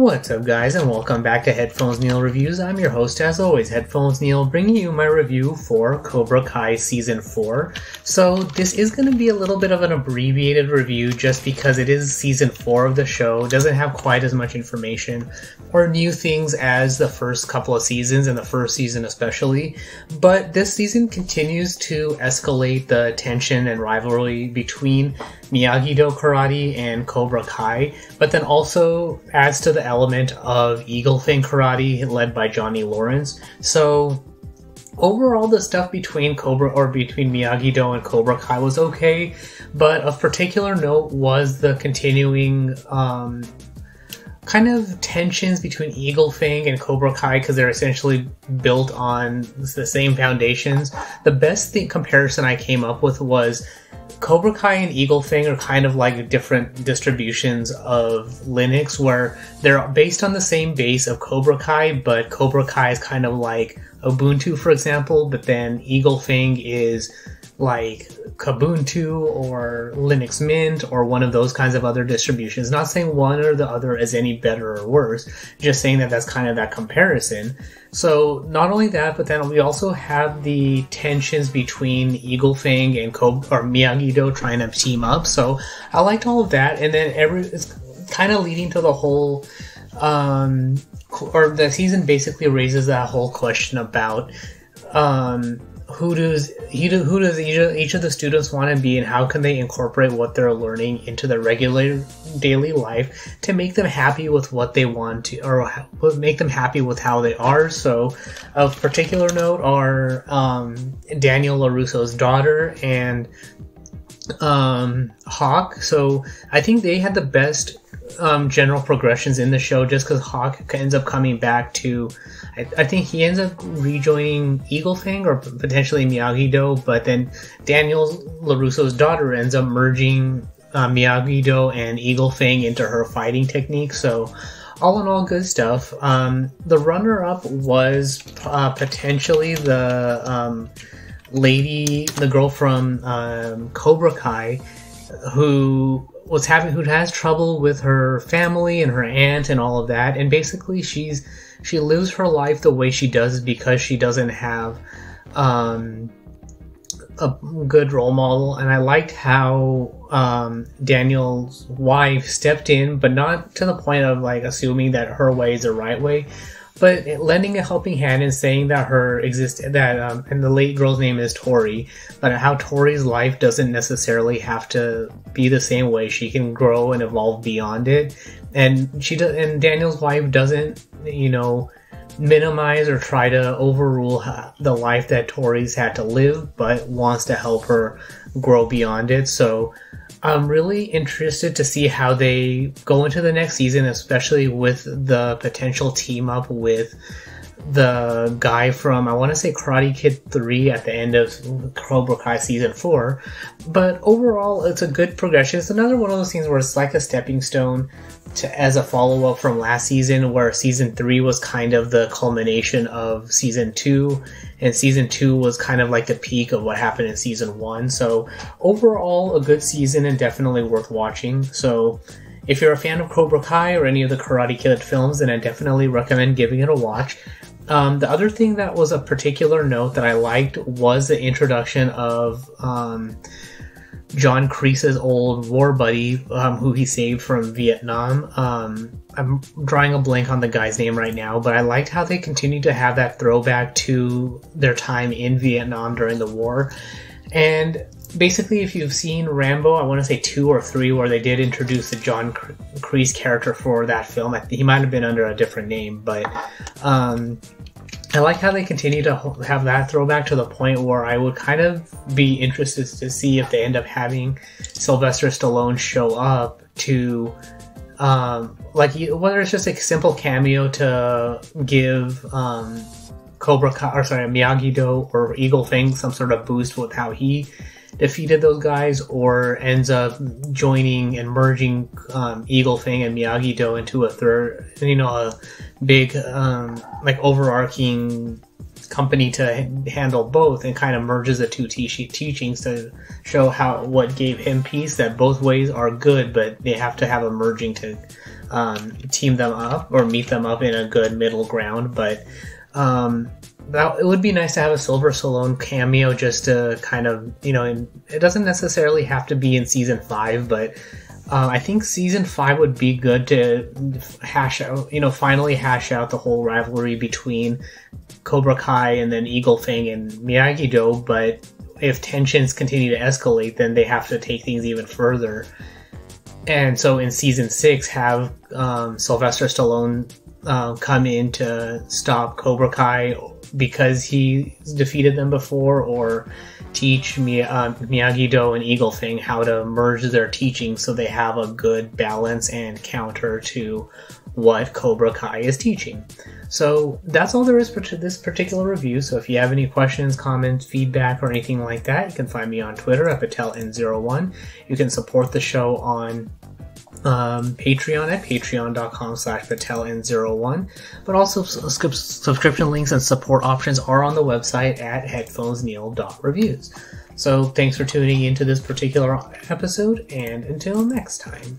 What's up, guys, and welcome back to Headphones Neil Reviews. I'm your host, as always, Headphones Neil, bringing you my review for Cobra Kai Season 4. So, this is going to be a little bit of an abbreviated review just because it is Season 4 of the show, doesn't have quite as much information or new things as the first couple of seasons, and the first season especially. But this season continues to escalate the tension and rivalry between Miyagi Do Karate and Cobra Kai, but then also adds to the element of Eagle Fang Karate led by Johnny Lawrence. So overall the stuff between Cobra or between Miyagi Do and Cobra Kai was okay, but of particular note was the continuing um, kind of tensions between Eagle Fang and Cobra Kai because they're essentially built on the same foundations. The best thing, comparison I came up with was Cobra Kai and Eagle Fang are kind of like different distributions of Linux where they're based on the same base of Cobra Kai, but Cobra Kai is kind of like Ubuntu, for example, but then Eagle Fang is like Kubuntu or Linux Mint or one of those kinds of other distributions. Not saying one or the other is any better or worse, just saying that that's kind of that comparison. So not only that, but then we also have the tensions between Eagle Fang and or Miyagi Do trying to team up. So I liked all of that, and then every it's kind of leading to the whole. Um, or the season basically raises that whole question about um, who does who does each of the students want to be and how can they incorporate what they're learning into their regular daily life to make them happy with what they want to or make them happy with how they are. So of particular note are um, daniel larusso's daughter and um, hawk so i think they had the best um, general progressions in the show just because hawk ends up coming back to I, I, think he ends up rejoining Eagle Fang or potentially Miyagi Do, but then Daniel LaRusso's daughter ends up merging uh, Miyagi Do and Eagle Fang into her fighting technique. So, all in all, good stuff. Um, the runner up was uh, potentially the um, lady, the girl from um, Cobra Kai, who was having who has trouble with her family and her aunt and all of that, and basically she's she lives her life the way she does because she doesn't have um, a good role model. And I liked how um, Daniel's wife stepped in, but not to the point of like assuming that her way is the right way, but lending a helping hand and saying that her exist that um, and the late girl's name is Tori, but how Tori's life doesn't necessarily have to be the same way. She can grow and evolve beyond it, and she does. And Daniel's wife doesn't, you know, minimize or try to overrule the life that Tori's had to live, but wants to help her grow beyond it. So I'm really interested to see how they go into the next season, especially with the potential team up with the guy from I want to say Karate Kid 3 at the end of Cobra Kai season 4. But overall, it's a good progression. It's another one of those things where it's like a stepping stone to, as a follow up from last season, where season 3 was kind of the culmination of season 2, and season 2 was kind of like the peak of what happened in season 1. So, overall, a good season and definitely worth watching. So, if you're a fan of Cobra Kai or any of the Karate Kid films, then I definitely recommend giving it a watch. Um, the other thing that was a particular note that I liked was the introduction of um, John Kreese's old war buddy, um, who he saved from Vietnam. Um, I'm drawing a blank on the guy's name right now, but I liked how they continued to have that throwback to their time in Vietnam during the war. And basically, if you've seen Rambo, I want to say two or three, where they did introduce the John Kreese character for that film. He might have been under a different name, but um, I like how they continue to have that throwback to the point where I would kind of be interested to see if they end up having Sylvester Stallone show up to, um, like whether it's just a simple cameo to give um, Cobra Kai, or sorry Miyagi Do or Eagle Fang some sort of boost with how he defeated those guys, or ends up joining and merging um, Eagle Fang and Miyagi Do into a third, you know, a big um, like overarching company to handle both and kind of merges the two te- teachings to show how what gave him peace that both ways are good but they have to have a merging to um, team them up or meet them up in a good middle ground. But um, that it would be nice to have a Sylvester Stallone cameo just to kind of you know in, it doesn't necessarily have to be in season five but uh, I think season five would be good to hash out, you know, finally hash out the whole rivalry between Cobra Kai and then Eagle Fang and Miyagi Do. But if tensions continue to escalate, then they have to take things even further. And so in season six, have um, Sylvester Stallone uh, come in to stop Cobra Kai because he defeated them before, or teach Mi- uh, Miyagi Do and Eagle Fang how to merge their teachings so they have a good balance and counter to what Cobra Kai is teaching. So that's all there is for this particular review. So if you have any questions, comments, feedback, or anything like that, you can find me on Twitter at PatelN01. You can support the show on um, Patreon at patreon.com slash pateln01. But also subscription links and support options are on the website at headphonesneil.reviews. So thanks for tuning into this particular episode, and until next time.